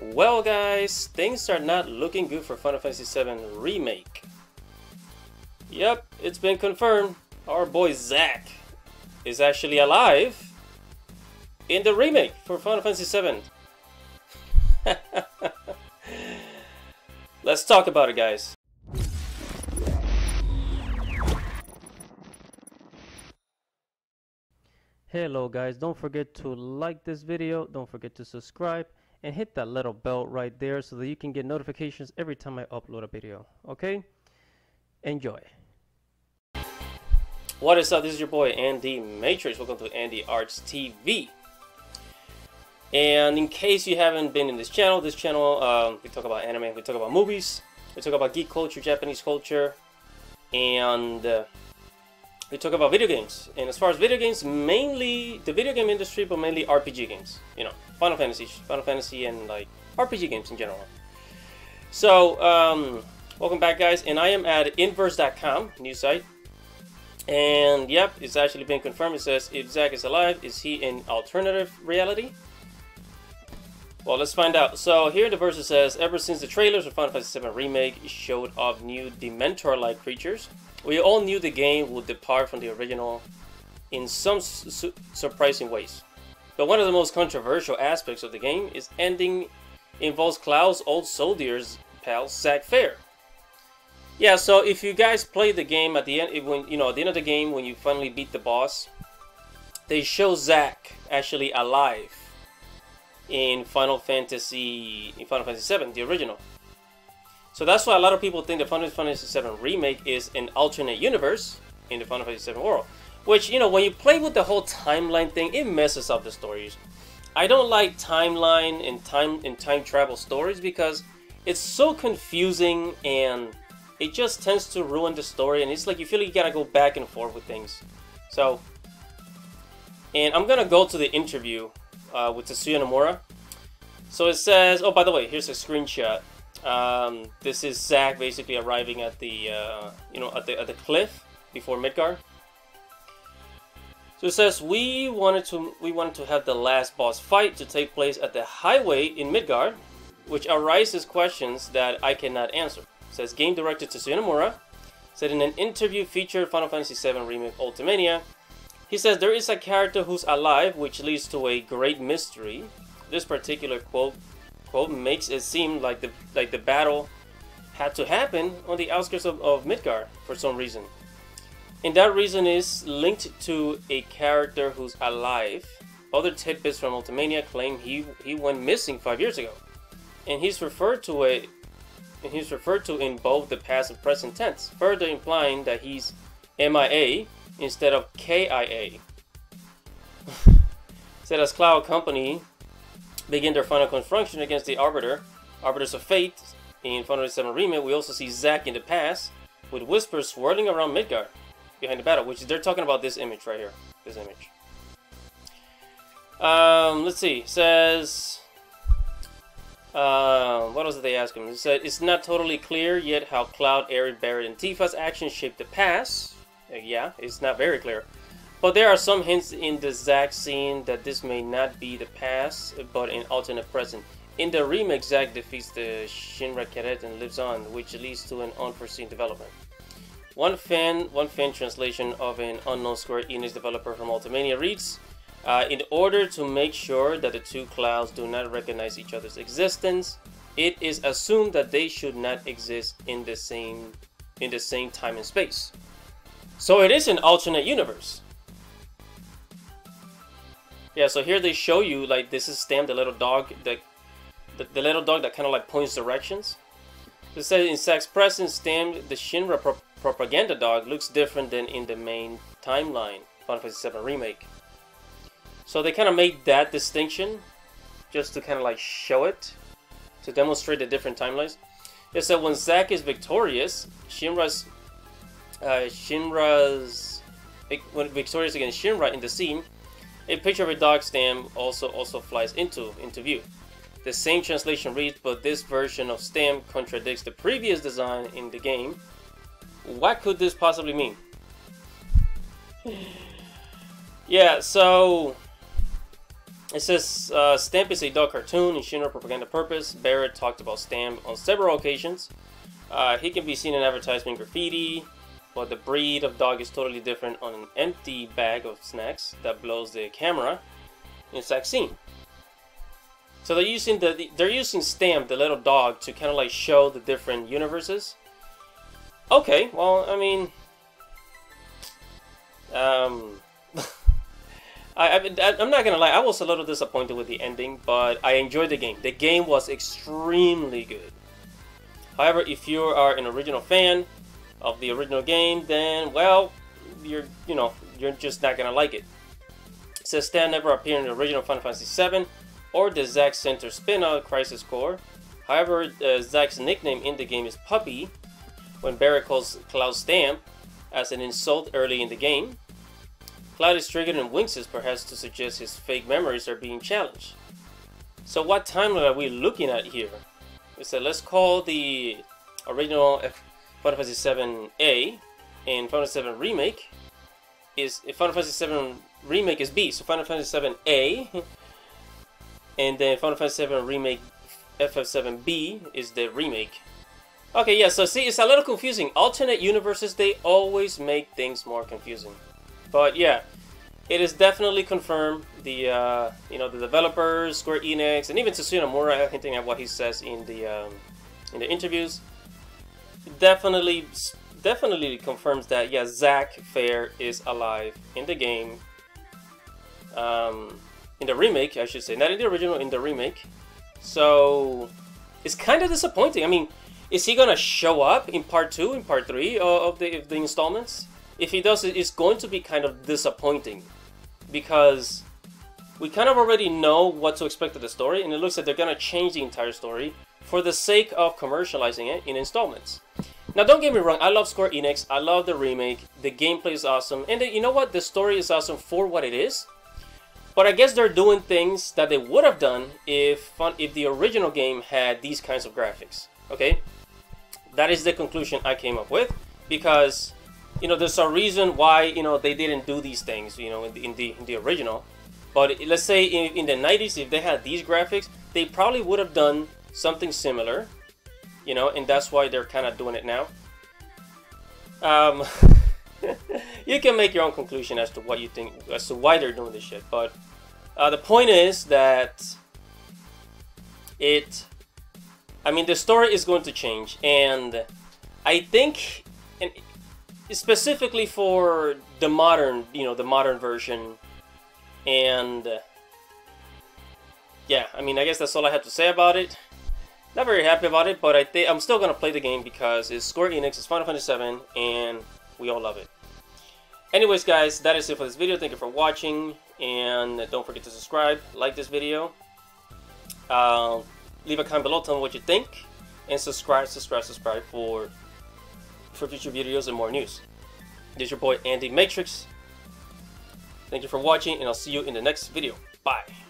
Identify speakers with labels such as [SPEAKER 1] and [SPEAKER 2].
[SPEAKER 1] Well guys, things are not looking good for Final Fantasy VII Remake. Yep, it's been confirmed. Our boy Zack is actually alive in the remake for Final Fantasy VII. Let's talk about it guys. Hello guys, don't forget to like this video, don't forget to subscribe, and hit that little bell right there so that you can get notifications every time I upload a video, okay? Enjoy. What is up, this is your boy Andy Matrix, welcome to Andy Arts TV. And in case you haven't been in this channel, this channel, um, we talk about anime, we talk about movies, we talk about geek culture, Japanese culture, and uh, we talk about video games. And as far as video games, mainly the video game industry, but mainly RPG games. You know, Final Fantasy, Final Fantasy, and like RPG games in general. So, um, welcome back, guys. And I am at Inverse.com, news site. And yep, it's actually been confirmed. It says, if Zack is alive, is he in alternative reality? Well, let's find out. So here the verse says, ever since the trailers for Final Fantasy VII Remake showed off new Dementor-like creatures, we all knew the game would depart from the original in some su surprising ways. But one of the most controversial aspects of the game is ending involves Cloud's old soldier's pal Zack Fair. Yeah, so if you guys play the game at the end, when you know at the end of the game when you finally beat the boss, they show Zack actually alive in Final Fantasy in Final Fantasy VII, the original. So that's why a lot of people think the Final Fantasy VII Remake is an alternate universe in the Final Fantasy VII world. Which, you know, when you play with the whole timeline thing, it messes up the stories. I don't like timeline and time and time travel stories because it's so confusing and it just tends to ruin the story and it's like you feel like you gotta go back and forth with things. So, and I'm gonna go to the interview uh, with Tetsuya Nomura. So it says, oh, by the way, here's a screenshot. Um, this is Zack basically arriving at the uh, you know at the at the cliff before Midgar. So it says we wanted to we wanted to have the last boss fight to take place at the highway in Midgar, which arises questions that I cannot answer. It says game director Tetsuya Nomura said in an interview featured Final Fantasy VII Remake Ultimania, he says there is a character who's alive, which leads to a great mystery. This particular quote quote makes it seem like the like the battle had to happen on the outskirts of, of Midgar for some reason. And that reason is linked to a character who's alive. Other tidbits from Ultimania claim he he went missing five years ago. And he's referred to it and he's referred to in both the past and present tense, further implying that he's MIA instead of KIA. Said as Cloud Company begin their final confrontation against the Arbiter, Arbiters of Fate. In Final Fantasy VII Remake, we also see Zack in the past, with whispers swirling around Midgar behind the battle, which they're talking about this image right here. This image. Um, let's see. It says. Uh, what else did they ask him? It said it's not totally clear yet how Cloud, Aerith, Barret, and Tifa's actions shaped the past. Uh, yeah, it's not very clear. But there are some hints in the Zack scene that this may not be the past, but an alternate present. In the remake, Zack defeats the Shinra cadet and lives on, which leads to an unforeseen development. One fan, one fan translation of an unknown Square Enix developer from Ultimania reads, uh, in order to make sure that the two clouds do not recognize each other's existence, it is assumed that they should not exist in the same in the same time and space. So it is an alternate universe. Yeah, so here they show you like this is Stamp, the little dog, the the, the little dog that kind of like points directions. It says in Zack's presence, Stamp, the Shinra pro propaganda dog, looks different than in the main timeline, Final Fantasy VII Remake. So they kind of made that distinction just to kind of like show it, to demonstrate the different timelines. It said when Zack is victorious, Shinra's uh, Shinra's when victorious against Shinra in the scene, a picture of a dog Stamp also also flies into into view. The same translation reads, but this version of Stamp contradicts the previous design in the game. What could this possibly mean? yeah, so It says uh, Stamp is a dog cartoon in Shinra propaganda purpose. Barret talked about Stamp on several occasions. Uh, he can be seen in advertisement graffiti, but the breed of dog is totally different on an empty bag of snacks that blows the camera in scene. So they're using the they're using Stamp, the little dog, to kind of like show the different universes. Okay, well, I mean, um, I, I I'm not gonna lie, I was a little disappointed with the ending, but I enjoyed the game. The game was extremely good. However, if you are an original fan, of the original game, then well, you're you know you're just not gonna like it. says Stamp never appeared in the original Final Fantasy VII or the Zack Center spin-off Crisis Core. However, uh, Zack's nickname in the game is Puppy. When Barret calls Cloud Stamp as an insult early in the game, Cloud is triggered and winces perhaps to suggest his fake memories are being challenged. So what timeline are we looking at here? We said let's call the original Final Fantasy VII A and Final Fantasy VII Remake is Final Fantasy VII Remake is B, so Final Fantasy VII A, and then Final Fantasy VII Remake FF7B is the remake. Okay, yeah, so see, it's a little confusing. Alternate universes, they always make things more confusing. But yeah, it is definitely confirmed. The uh, you know the developers, Square Enix, and even Tetsuya Nomura hinting at what he says in the um, in the interviews definitely definitely confirms that yeah Zack Fair is alive in the game. Um, in the remake, I should say, not in the original, in the remake. So it's kind of disappointing. I mean, is he gonna show up in part two, in part three of the of the installments? If he does, it's going to be kind of disappointing because we kind of already know what to expect of the story, and it looks like they're gonna change the entire story for the sake of commercializing it in installments. Now, don't get me wrong, I love Square Enix, I love the remake, the gameplay is awesome, and the, you know what? The story is awesome for what it is. But I guess they're doing things that they would have done if if the original game had these kinds of graphics. Okay, that is the conclusion I came up with because you know there's a reason why you know they didn't do these things you know in the in the, in the original. But let's say in, in the 90s, if they had these graphics, they probably would have done something similar, you know, and that's why they're kind of doing it now. Um, you can make your own conclusion as to what you think, as to why they're doing this shit. But uh, the point is that it, I mean, the story is going to change, and I think, and specifically for the modern, you know, the modern version, and yeah, I mean, I guess that's all I have to say about it. Not very happy about it, but I think I'm still gonna play the game because it's Square Enix, it's Final Fantasy VII, and we all love it. Anyways, guys, that is it for this video. Thank you for watching, and don't forget to subscribe, like this video, uh, leave a comment below, tell me what you think, and subscribe, subscribe, subscribe for for future videos and more news. This is your boy Andy Matrix. Thank you for watching, and I'll see you in the next video. Bye.